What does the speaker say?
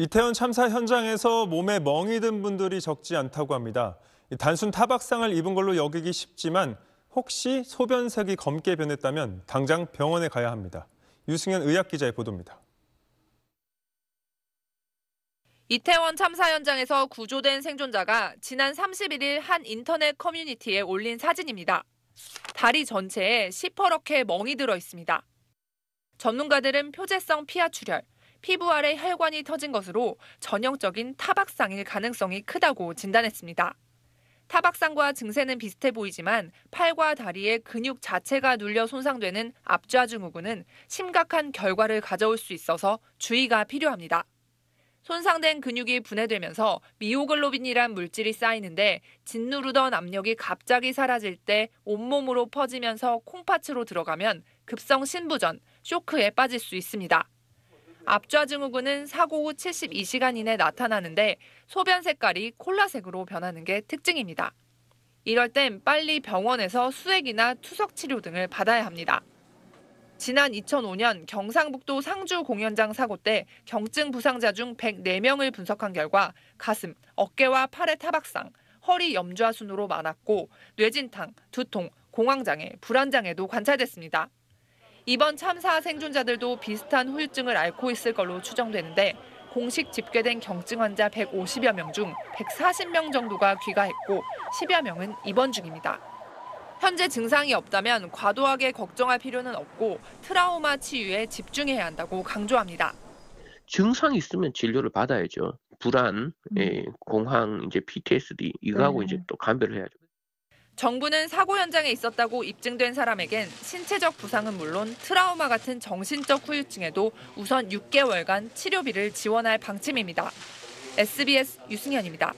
이태원 참사 현장에서 몸에 멍이 든 분들이 적지 않다고 합니다. 단순 타박상을 입은 걸로 여기기 쉽지만 혹시 소변색이 검게 변했다면 당장 병원에 가야 합니다. 유승현 의학기자의 보도입니다. 이태원 참사 현장에서 구조된 생존자가 지난 31일 한 인터넷 커뮤니티에 올린 사진입니다. 다리 전체에 시퍼렇게 멍이 들어 있습니다. 전문가들은 표재성 피하 출혈, 피부 아래 혈관이 터진 것으로 전형적인 타박상일 가능성이 크다고 진단했습니다. 타박상과 증세는 비슷해 보이지만 팔과 다리의 근육 자체가 눌려 손상되는 압좌증후군은 심각한 결과를 가져올 수 있어서 주의가 필요합니다. 손상된 근육이 분해되면서 미오글로빈이란 물질이 쌓이는데 짓누르던 압력이 갑자기 사라질 때 온몸으로 퍼지면서 콩팥으로 들어가면 급성 신부전, 쇼크에 빠질 수 있습니다. 압좌증후군은 사고 후 72시간 이내 나타나는데 소변 색깔이 콜라색으로 변하는 게 특징입니다. 이럴 땐 빨리 병원에서 수액이나 투석 치료 등을 받아야 합니다. 지난 2005년 경상북도 상주 공연장 사고 때 경증 부상자 중 104명을 분석한 결과 가슴, 어깨와 팔의 타박상, 허리 염좌 순으로 많았고 뇌진탕, 두통, 공황장애, 불안장애도 관찰됐습니다. 이번 참사 생존자들도 비슷한 후유증을 앓고 있을 걸로 추정되는데 공식 집계된 경증 환자 150여 명 중 140명 정도가 귀가했고 10여 명은 입원 중입니다. 현재 증상이 없다면 과도하게 걱정할 필요는 없고 트라우마 치유에 집중해야 한다고 강조합니다. 증상이 있으면 진료를 받아야죠. 불안, 음. 예, 공황, 이제 PTSD 이거하고 네. 이제 또 감별을 해야죠. 정부는 사고 현장에 있었다고 입증된 사람에겐 신체적 부상은 물론 트라우마 같은 정신적 후유증에도 우선 6개월간 치료비를 지원할 방침입니다. SBS 유승현입니다.